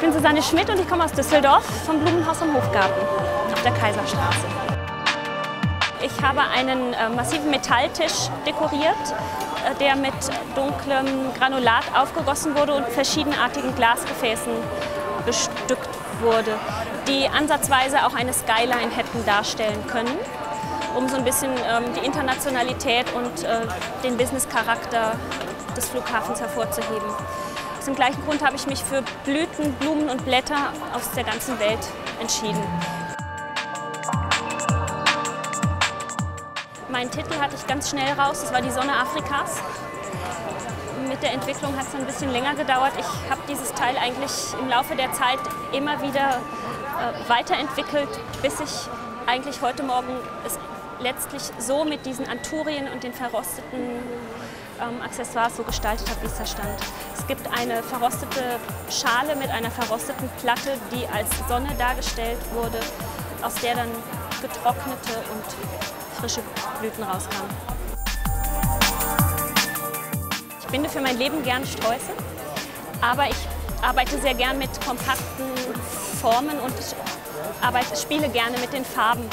bin Susanne Schmidt und ich komme aus Düsseldorf vom Blumenhaus am Hofgarten auf der Kaiserstraße. Ich habe einen äh, massiven Metalltisch dekoriert, äh, der mit dunklem Granulat aufgegossen wurde und verschiedenartigen Glasgefäßen bestückt wurde, die ansatzweise auch eine Skyline hätten darstellen können, um so ein bisschen ähm, die Internationalität und äh, den Business-Charakter des Flughafens hervorzuheben. Dem gleichen Grund habe ich mich für Blüten, Blumen und Blätter aus der ganzen Welt entschieden. Meinen Titel hatte ich ganz schnell raus, das war die Sonne Afrikas. Mit der Entwicklung hat es ein bisschen länger gedauert. Ich habe dieses Teil eigentlich im Laufe der Zeit immer wieder äh, weiterentwickelt, bis ich eigentlich heute Morgen es letztlich so mit diesen Anturien und den verrosteten ähm, Accessoires so gestaltet habe, wie es da stand. Es gibt eine verrostete Schale mit einer verrosteten Platte, die als Sonne dargestellt wurde, aus der dann getrocknete und frische Blüten rauskamen. Ich binde für mein Leben gern Sträuße, aber ich arbeite sehr gern mit kompakten Formen und arbeite, spiele gerne mit den Farben.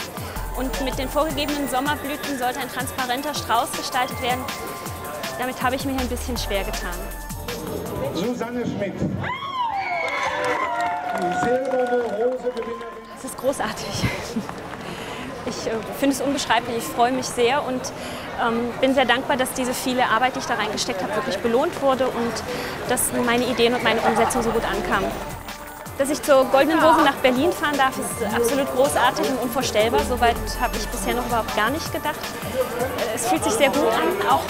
Und mit den vorgegebenen Sommerblüten sollte ein transparenter Strauß gestaltet werden. Damit habe ich mich ein bisschen schwer getan. Susanne Schmidt. Die silberne Rose Gewinnerin. Es ist großartig. Ich äh, finde es unbeschreiblich, ich freue mich sehr und ähm, bin sehr dankbar, dass diese viele Arbeit, die ich da reingesteckt habe, wirklich belohnt wurde und dass meine Ideen und meine Umsetzung so gut ankamen. Dass ich zur Goldenen Rose nach Berlin fahren darf, ist absolut großartig und unvorstellbar. Soweit habe ich bisher noch überhaupt gar nicht gedacht. Äh, es fühlt sich sehr gut an, auch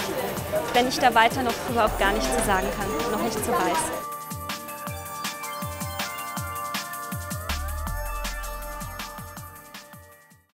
wenn ich da weiter noch überhaupt gar nichts zu sagen kann, noch nicht so weiß.